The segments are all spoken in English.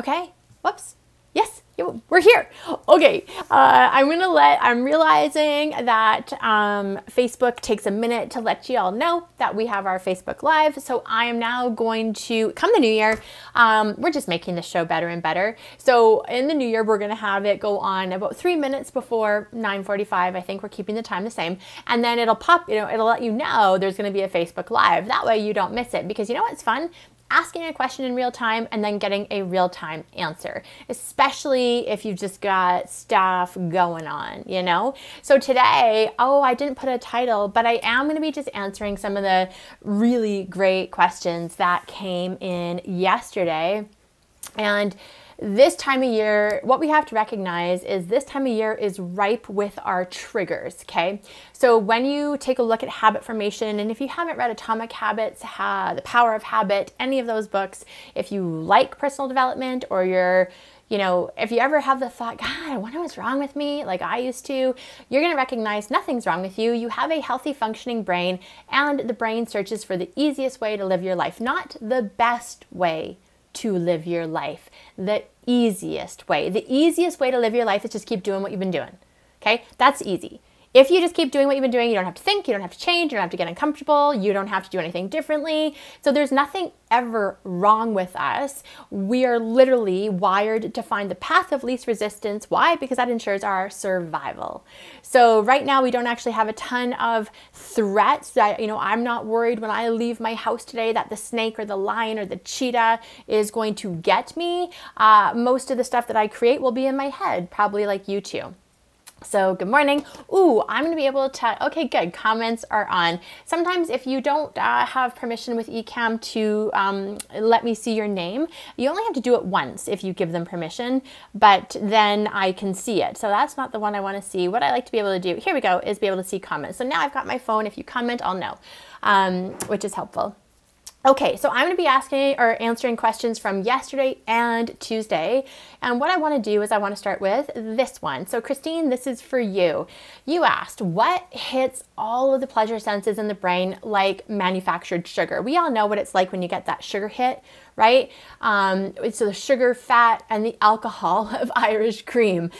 Okay. Whoops. Yes, we're here. Okay, uh, I'm gonna let, I'm realizing that um, Facebook takes a minute to let you all know that we have our Facebook Live. So I am now going to, come the new year, um, we're just making the show better and better. So in the new year, we're gonna have it go on about three minutes before 9.45. I think we're keeping the time the same. And then it'll pop, you know, it'll let you know there's gonna be a Facebook Live. That way you don't miss it because you know what's fun? Asking a question in real time and then getting a real time answer, especially if you've just got stuff going on, you know? So today, oh, I didn't put a title, but I am going to be just answering some of the really great questions that came in yesterday. And this time of year, what we have to recognize is this time of year is ripe with our triggers, okay? So when you take a look at habit formation, and if you haven't read Atomic Habits, The Power of Habit, any of those books, if you like personal development or you're you know, if you ever have the thought, God, I wonder what's wrong with me, like I used to, you're going to recognize nothing's wrong with you. You have a healthy functioning brain, and the brain searches for the easiest way to live your life, not the best way to live your life. The easiest way. The easiest way to live your life is just keep doing what you've been doing. Okay? That's easy. If you just keep doing what you've been doing, you don't have to think, you don't have to change, you don't have to get uncomfortable, you don't have to do anything differently. So there's nothing ever wrong with us. We are literally wired to find the path of least resistance. Why? Because that ensures our survival. So right now we don't actually have a ton of threats. I, you know, I'm not worried when I leave my house today that the snake or the lion or the cheetah is going to get me. Uh, most of the stuff that I create will be in my head, probably like you too. So good morning. Ooh, I'm to be able to, okay, good. Comments are on. Sometimes if you don't uh, have permission with Ecamm to um, let me see your name, you only have to do it once if you give them permission, but then I can see it. So that's not the one I want to see. What I like to be able to do, here we go, is be able to see comments. So now I've got my phone. If you comment, I'll know, um, which is helpful. Okay, so I'm going to be asking or answering questions from yesterday and Tuesday. And what I want to do is I want to start with this one. So, Christine, this is for you. You asked, what hits all of the pleasure senses in the brain like manufactured sugar? We all know what it's like when you get that sugar hit, right? Um, so the sugar, fat, and the alcohol of Irish cream.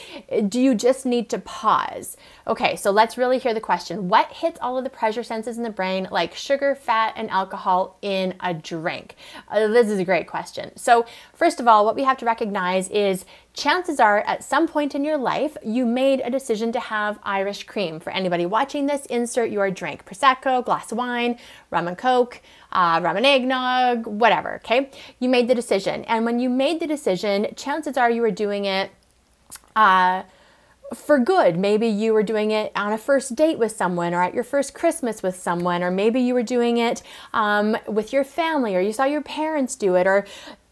Do you just need to pause? Okay, so let's really hear the question. What hits all of the pleasure senses in the brain like sugar, fat, and alcohol in a drink? Uh, this is a great question. So first of all, what we have to recognize is chances are at some point in your life you made a decision to have Irish cream. For anybody watching this, insert your drink Prosecco, glass of wine, rum and coke, uh, rum and eggnog, whatever, okay? You made the decision. And when you made the decision, chances are you were doing it. Uh, for good. Maybe you were doing it on a first date with someone or at your first Christmas with someone, or maybe you were doing it um, with your family or you saw your parents do it, or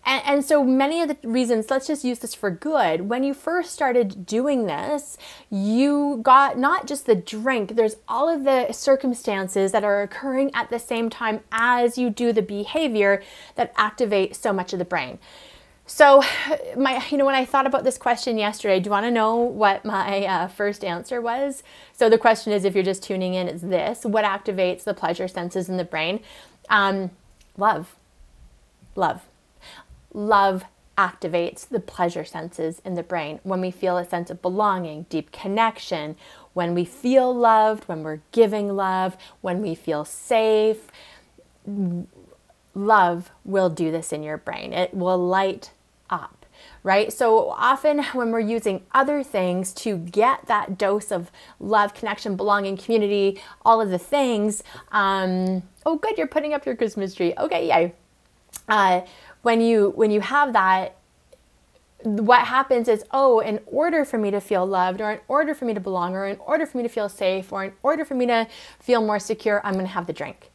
and, and, so many of the reasons, let's just use this for good. When you first started doing this, you got not just the drink, there's all of the circumstances that are occurring at the same time as you do the behavior that activate so much of the brain. So, my, you know, when I thought about this question yesterday, do you want to know what my uh, first answer was? So, the question is if you're just tuning in, it's this what activates the pleasure senses in the brain? Um, love. Love love activates the pleasure senses in the brain. When we feel a sense of belonging, deep connection, when we feel loved, when we're giving love, when we feel safe, love will do this in your brain. It will light up. Right? So often, when we're using other things to get that dose of love, connection, belonging, community, all of the things, um, oh, good, you're putting up your Christmas tree. Okay, yay. Uh, when you when you have that what happens is, oh, in order for me to feel loved, or in order for me to belong, or in order for me to feel safe, or in order for me to feel more secure, I'm going to have the drink.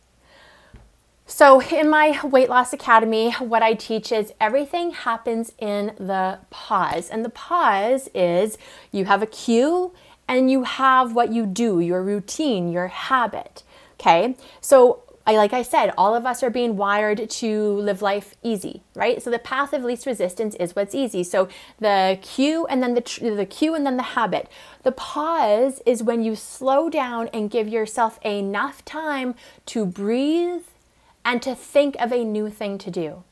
So, in my Weight Loss Academy, what I teach is everything happens in the pause. And the pause is you have a cue and you have what you do, your routine, your habit. Okay. So, I, like I said, all of us are being wired to live life easy, right? So the path of least resistance is what's easy. So the cue and then the the cue and then the habit. The pause is when you slow down and give yourself enough time to breathe and to think of a new thing to do.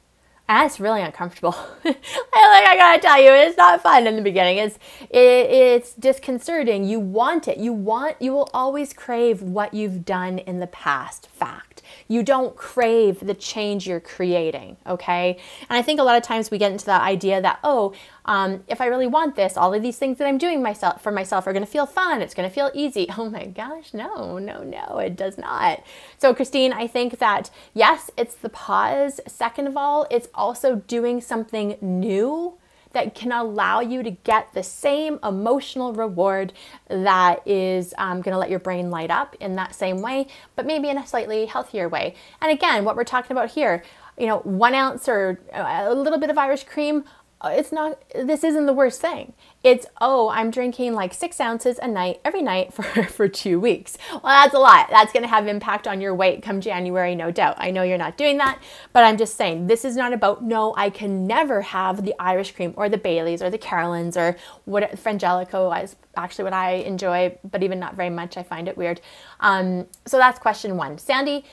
That's really uncomfortable. like I gotta tell you, it's not fun in the beginning. It's it, it's disconcerting. You want it. You want. You will always crave what you've done in the past. Fact. You don't crave the change you're creating. Okay. And I think a lot of times we get into the idea that oh, um, if I really want this, all of these things that I'm doing myself for myself are going to feel fun. It's going to feel easy. Oh my gosh, no, no, no, it does not. So, Christine, I think that yes, it's the pause. Second of all, it's also doing something new that can allow you to get the same emotional reward that is um, going to let your brain light up in that same way, but maybe in a slightly healthier way. And again, what we're talking about here, you know, one ounce or a little bit of Irish cream uh, it's not this isn't the worst thing. It's oh i'm drinking like six ounces a night every night for for two weeks. Well that's a lot. That's going to have impact on your weight come january no doubt. I know you're not doing that but i'm just saying this is not about no i can never have the irish cream or the baileys or the carolans or what frangelico is actually what i enjoy but even not very much i find it weird. Um, so that's question one. Sandy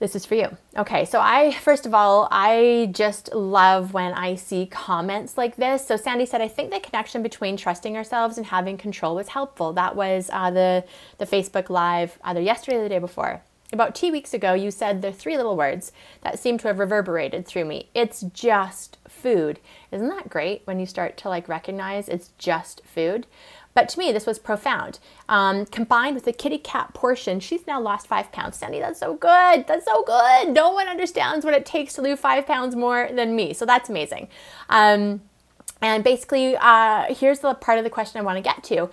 this is for you. Okay, so I, first of all, I just love when I see comments like this. So Sandy said, I think the connection between trusting ourselves and having control was helpful. That was uh, the, the Facebook Live either yesterday or the day before. About two weeks ago, you said the three little words that seem to have reverberated through me. It's just food. Isn't that great when you start to like recognize it's just food? But to me, this was profound. Um, combined with the kitty cat portion, she's now lost five pounds. Sandy, that's so good. That's so good. No one understands what it takes to lose five pounds more than me. So that's amazing. Um, and basically, uh, here's the part of the question I want to get to.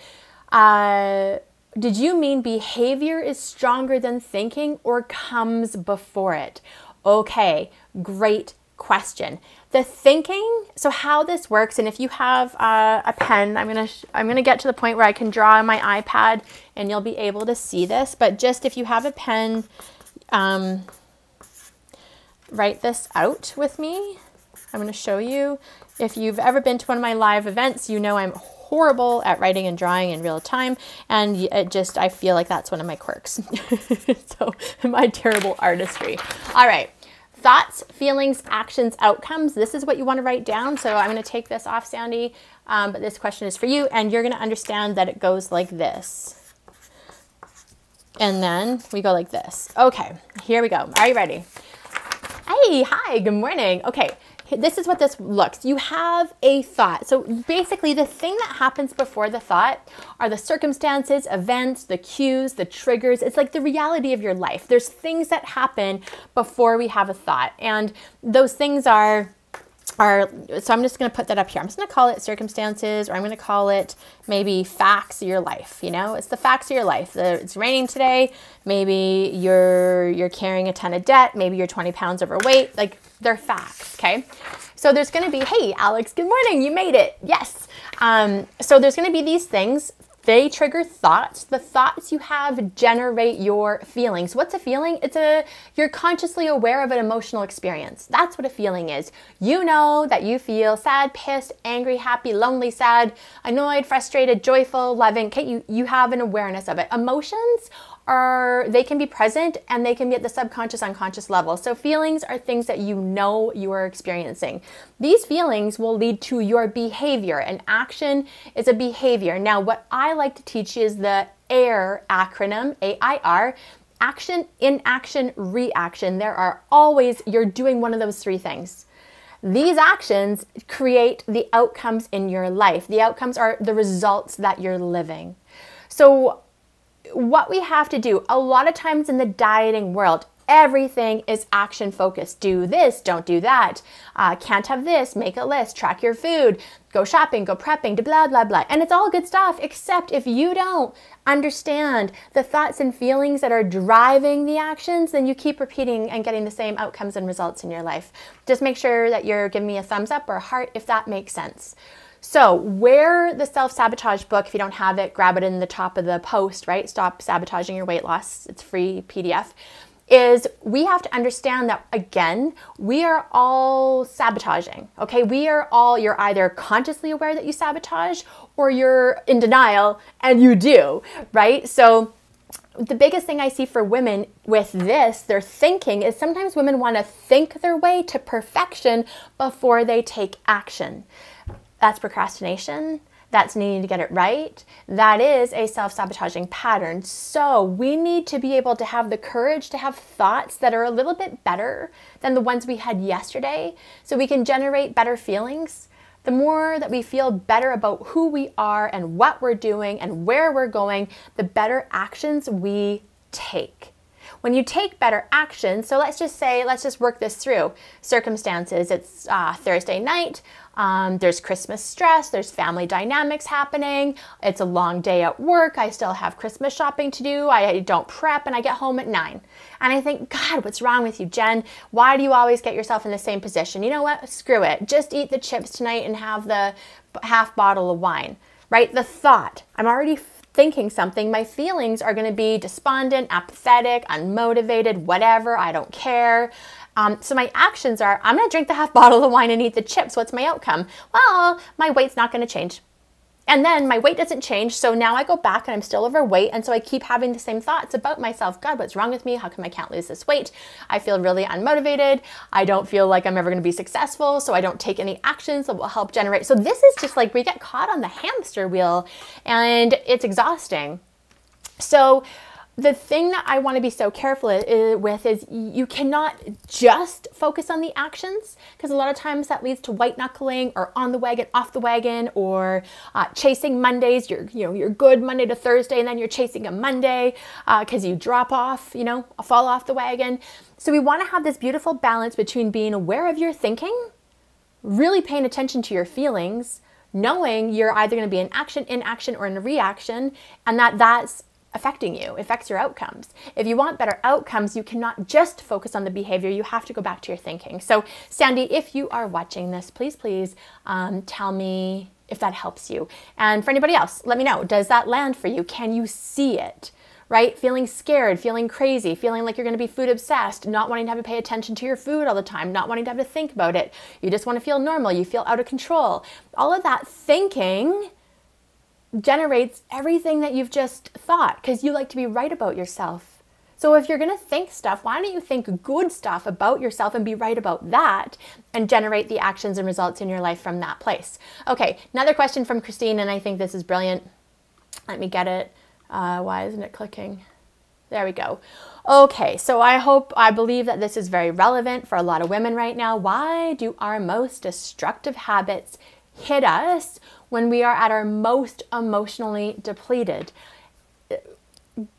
Uh, did you mean behavior is stronger than thinking or comes before it? Okay, great question. The thinking, so how this works, and if you have uh, a pen, I'm gonna I'm gonna get to the point where I can draw on my iPad, and you'll be able to see this. But just if you have a pen, um, write this out with me. I'm gonna show you. If you've ever been to one of my live events, you know I'm horrible at writing and drawing in real time, and it just I feel like that's one of my quirks. so my terrible artistry. All right. Thoughts, feelings, actions, outcomes. This is what you want to write down. So I'm going to take this off, Sandy, um, but this question is for you, and you're going to understand that it goes like this. And then we go like this. Okay, here we go. Are you ready? Hey, hi, good morning. Okay, this is what this looks. You have a thought. So basically, the thing that happens before the thought are the circumstances, events, the cues, the triggers. It's like the reality of your life. There's things that happen before we have a thought. And those things are are, so I'm just going to put that up here. I'm just going to call it circumstances or I'm going to call it maybe facts of your life. You know, it's the facts of your life. It's raining today. Maybe you're, you're carrying a ton of debt. Maybe you're 20 pounds overweight. Like they're facts. Okay. So there's going to be, hey, Alex, good morning. You made it. Yes. Um, so there's going to be these things they trigger thoughts. The thoughts you have generate your feelings. What's a feeling? It's a you're consciously aware of an emotional experience. That's what a feeling is. You know that you feel sad, pissed, angry, happy, lonely, sad, annoyed, frustrated, joyful, loving. Okay, you you have an awareness of it. Emotions are they can be present and they can be at the subconscious unconscious level. So feelings are things that you know you are experiencing. These feelings will lead to your behavior. An action is a behavior. Now what I like to teach is the AIR acronym, A I R, action, inaction, reaction. There are always you're doing one of those three things. These actions create the outcomes in your life. The outcomes are the results that you're living. So what we have to do a lot of times in the dieting world everything is action focused. Do this don't do that. Uh, can't have this make a list track your food go shopping go prepping blah blah blah. And it's all good stuff except if you don't understand the thoughts and feelings that are driving the actions then you keep repeating and getting the same outcomes and results in your life. Just make sure that you're giving me a thumbs up or a heart if that makes sense so, where the self sabotage book, if you don't have it, grab it in the top of the post, right? Stop sabotaging your weight loss. It's free PDF. Is we have to understand that again, we are all sabotaging. Okay, we are all, you're either consciously aware that you sabotage or you're in denial and you do, right? So, the biggest thing I see for women with this, their thinking, is sometimes women want to think their way to perfection before they take action. That's procrastination. That's needing to get it right. That is a self sabotaging pattern. So we need to be able to have the courage to have thoughts that are a little bit better than the ones we had yesterday so we can generate better feelings. The more that we feel better about who we are and what we're doing and where we're going, the better actions we take. When you take better action, so let's just say, let's just work this through circumstances. It's uh, Thursday night. Um, there's Christmas stress, there's family dynamics happening. It's a long day at work. I still have Christmas shopping to do. I don't prep and I get home at nine. And I think, God, what's wrong with you, Jen? Why do you always get yourself in the same position? You know what? Screw it. Just eat the chips tonight and have the half bottle of wine, right? The thought. I'm already thinking something, my feelings are going to be despondent, apathetic, unmotivated, whatever, I don't care. Um, so my actions are I'm going to drink the half bottle of wine and eat the chips. What's my outcome? Well, my weight's not going to change. And then my weight doesn't change. So now I go back and I'm still overweight. And so I keep having the same thoughts about myself. God, what's wrong with me? How come I can't lose this weight? I feel really unmotivated. I don't feel like I'm ever going to be successful. So I don't take any actions that will help generate. So this is just like we get caught on the hamster wheel and it's exhausting. So the thing that I want to be so careful with is you cannot just focus on the actions because a lot of times that leads to white knuckling or on the wagon, off the wagon, or uh, chasing Mondays. You're you know you're good Monday to Thursday, and then you're chasing a Monday because uh, you drop off, you know, fall off the wagon. So we want to have this beautiful balance between being aware of your thinking, really paying attention to your feelings, knowing you're either going to be in action, in action, or in a reaction, and that that's affecting you, affects your outcomes. If you want better outcomes, you cannot just focus on the behavior, you have to go back to your thinking. So, Sandy, if you are watching this, please, please um, tell me if that helps you. And for anybody else, let me know. Does that land for you? Can you see it? Right? Feeling scared, feeling crazy, feeling like you're going to be food obsessed, not wanting to have to pay attention to your food all the time, not wanting to have to think about it. You just want to feel normal, you feel out of control. All of that thinking generates everything that you've just thought because you like to be right about yourself. So if you're going to think stuff, why don't you think good stuff about yourself and be right about that and generate the actions and results in your life from that place? Okay, another question from Christine, and I think this is brilliant. Let me get it. Uh, why isn't it clicking? There we go. Okay, so I hope, I believe that this is very relevant for a lot of women right now. Why do our most destructive habits hit us when we are at our most emotionally depleted?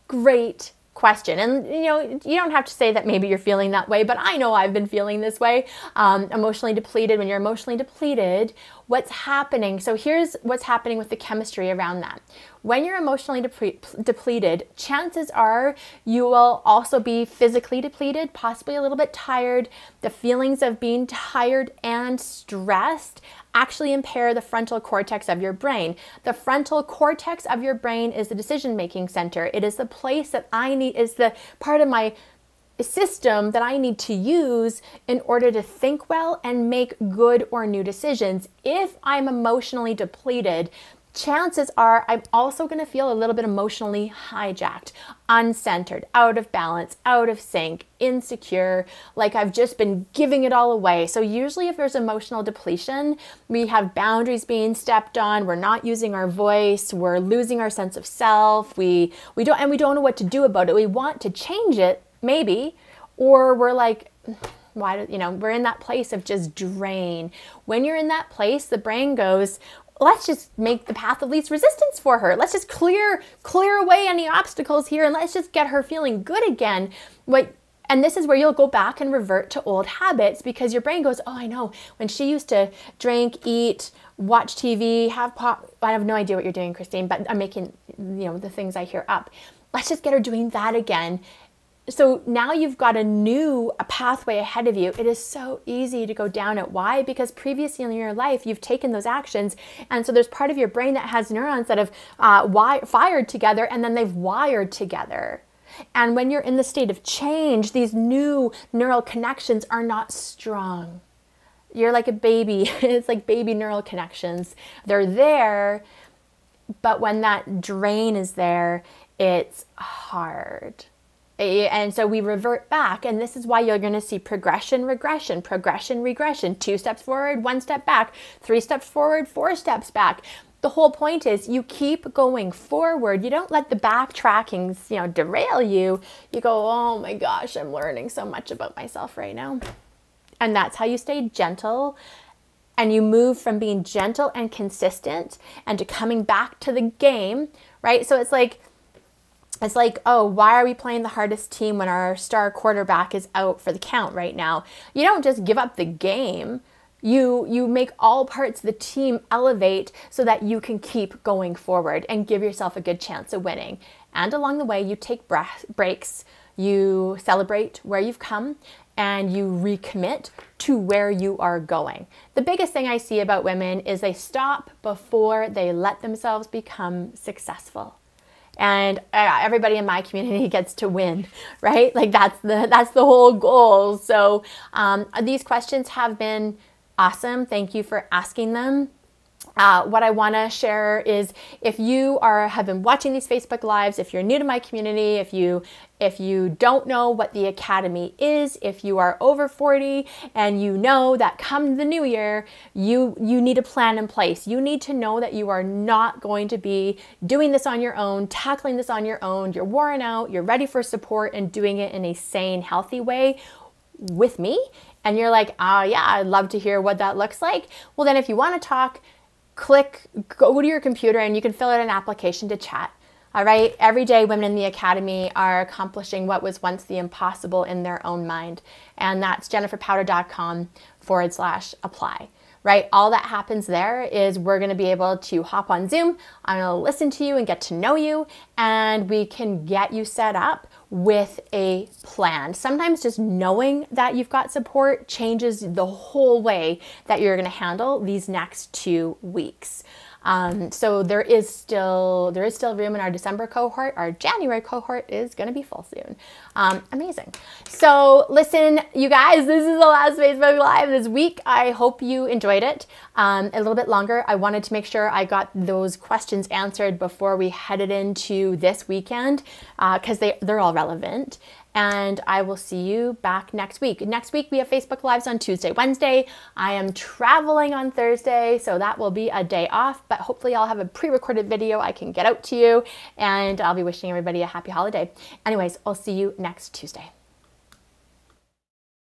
Great question. And you know, you don't have to say that maybe you're feeling that way, but I know I've been feeling this way, um, emotionally depleted. When you're emotionally depleted, what's happening? So here's what's happening with the chemistry around that. When you're emotionally depleted, chances are you will also be physically depleted, possibly a little bit tired. The feelings of being tired and stressed actually impair the frontal cortex of your brain. The frontal cortex of your brain is the decision making center. It is the place that I need, is the part of my system that I need to use in order to think well and make good or new decisions. If I'm emotionally depleted, chances are I'm also going to feel a little bit emotionally hijacked, uncentered, out of balance, out of sync, insecure, like I've just been giving it all away. So, usually, if there's emotional depletion, we have boundaries being stepped on, we're not using our voice, we're losing our sense of self, we, we don't, and we don't know what to do about it. We want to change it, maybe, or we're like, why do you know we're in that place of just drain when you're in that place the brain goes let's just make the path of least resistance for her. Let's just clear clear away any obstacles here and let's just get her feeling good again. What and this is where you'll go back and revert to old habits because your brain goes, "Oh, I know. When she used to drink, eat, watch TV, have pop, I have no idea what you're doing, Christine, but I'm making, you know, the things I hear up. Let's just get her doing that again so now you've got a new a pathway ahead of you. It is so easy to go down it. Why? Because previously in your life, you've taken those actions. And so there's part of your brain that has neurons that have uh, fired together and then they've wired together. And when you're in the state of change, these new neural connections are not strong. You're like a baby. it's like baby neural connections. They're there, but when that drain is there, it's hard. And so we revert back, and this is why you're going to see progression, regression, progression, regression, two steps forward, one step back, three steps forward, four steps back. The whole point is you keep going forward. You don't let the backtrackings, you know, derail you. You go, "Oh my gosh, I'm learning so much about myself right now." And that's how you stay gentle and you move from being gentle and consistent and to coming back to the game, right? So it's like it's like, oh, why are we playing the hardest team when our star quarterback is out for the count right now? You don't just give up the game. You you make all parts of the team elevate so that you can keep going forward and give yourself a good chance of winning. And along the way, you take breath breaks, you celebrate where you've come, and you recommit to where you are going. The biggest thing I see about women is they stop before they let themselves become successful and uh, everybody in my community gets to win right? Like that's the that's the whole goal. So um, these questions have been awesome. Thank you for asking them uh, what I want to share is if you are have been watching these Facebook lives, if you're new to my community, if you if you don't know what the academy is, if you are over 40 and you know that come the new year, you you need a plan in place. You need to know that you are not going to be doing this on your own, tackling this on your own. You're worn out, you're ready for support and doing it in a sane, healthy way with me. And you're like, "Oh, yeah, I'd love to hear what that looks like." Well, then if you want to talk click, go to your computer and you can fill out an application to chat. All right, every day women in the academy are accomplishing what was once the impossible in their own mind. And that's jenniferpowter.com forward slash apply right? All that happens there is we're going to be able to hop on Zoom. I'm going to listen to you and get to know you, and we can get you set up with a plan. Sometimes just knowing that you've got support changes the whole way that you're going to handle these next two weeks. Um, so there is still there is still room in our December cohort. Our January cohort is going to be full soon. Um, amazing. So listen, you guys, this is the last Facebook Live this week. I hope you enjoyed it um, a little bit longer. I wanted to make sure I got those questions answered before we headed into this weekend because uh, they they're all relevant and I will see you back next week. Next week, we have Facebook Lives on Tuesday, Wednesday. I am traveling on Thursday, so that will be a day off, but hopefully, I'll have a pre recorded video I can get out to you, and I'll be wishing everybody a happy holiday. Anyways, I'll see you next Tuesday.